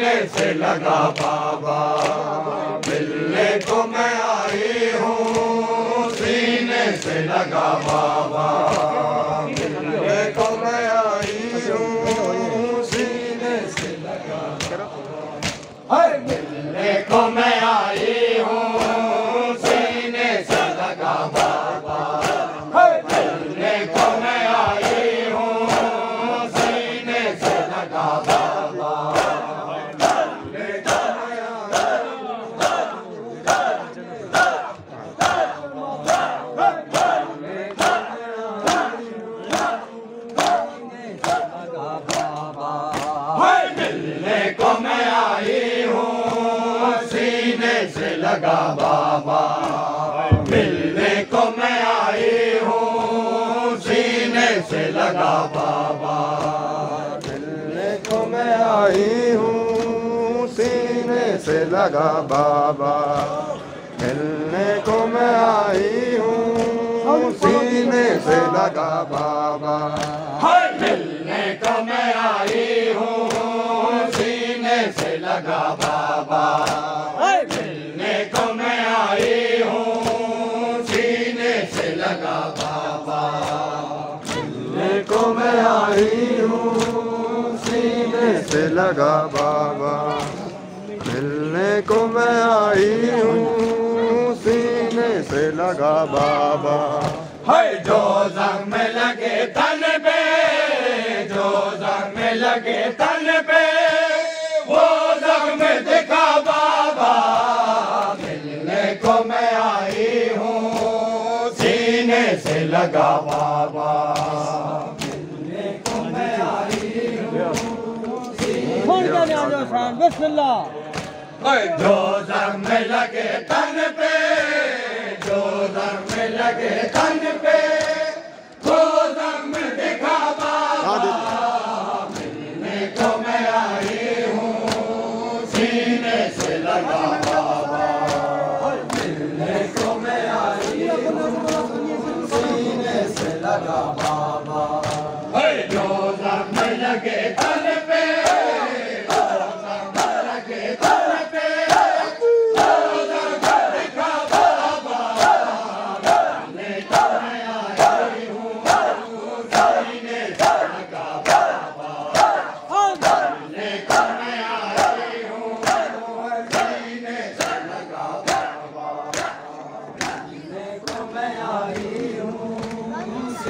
सीने से लगा बाबा। मिलने को मैं आई हूँ, सीने से लगा बाबा। मिलने को मैं आई हूँ। लगा बाबा। मिलने को मैं आई हूँ सीने से लगा बाबा। मिलने को मैं आई हूँ सीने से लगा बाबा। मिलने को मैं आई हूँ सीने से लगा बाबा। हाय हूँ सीने से लगा बाबा मिलने को मैं आई हूँ सीने से लगा बाबा हाय जो जंग में लगे तन पे जो जंग में लगे तन जाओ शान, बिस्मिल्लाह। जो जंग लगे तन पे, जो जंग लगे तन पे वो जंग दिखा मिलने को मैं आई हूँ, सीने से लगा बाबा मिलने को मैं आई हूँ, सीने से लगा बाबा। जो जंग लगे तन पे जो जंग में लगे तन पे वो जंग में दिखा बाबा मिलने को मैं आई हूँ सीने से लगा बाबा मिलने को मैं आई हूँ सीने से लगा बाबा मिलने को मैं आई हूँ सीने से लगा बाबा हाय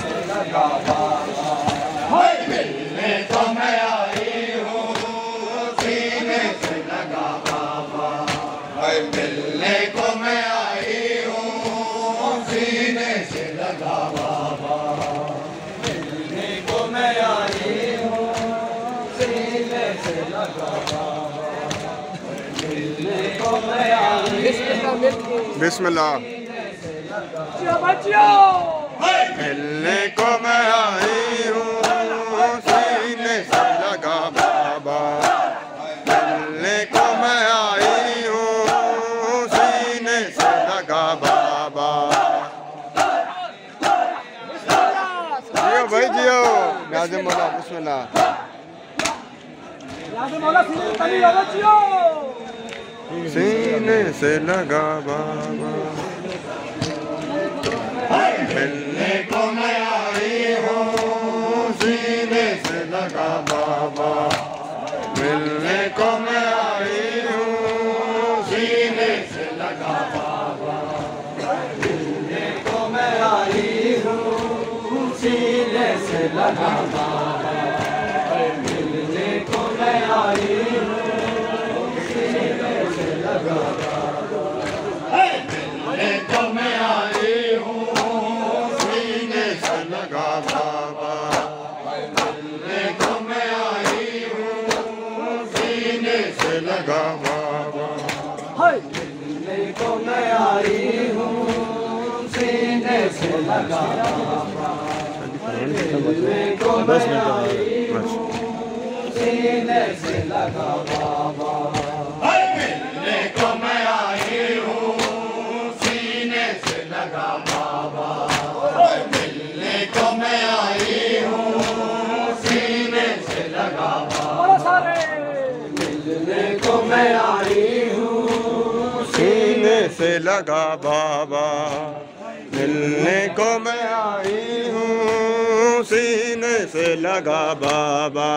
से लगा से मिलने आई हूँ सीने से को मैं आई हूँ, सीने से लगा बिस्मिल्लाह। मिलने को मैं आई हूँ सीने से लगा बाबा। मिलने को मैं आई हूँ सीने से लगा बाबा। जियो भाई जियो। नाजिम मौला बिस्मिल्लाह। से मौला सीने लगा जियो सीने से लगा बाबा। मिलने को मैं आई हूँ सीने से लगा बाबा। मिलने को मैं आई हूँ सीने से लगा बाबा। मिलने को मैं आई हूँ सीने से लगा आई हूँ सीने मैं आई हूँ सीने से लगा बाबा को मैं आई हूँ सीने से लगा बाबा मिलने मैं आई हूँ सीने से लगा मिलने को मैं आई हूँ से लगा बाबा। मिलने को मैं आई हूँ सीने से लगा बाबा।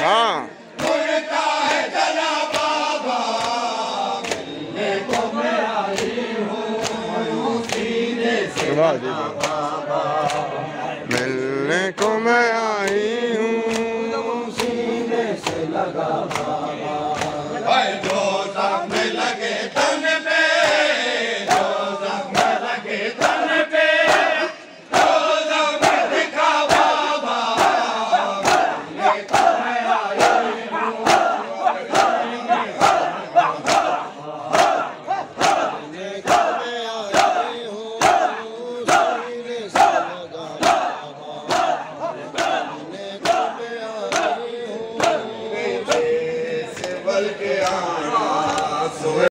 हाँ। मिलने को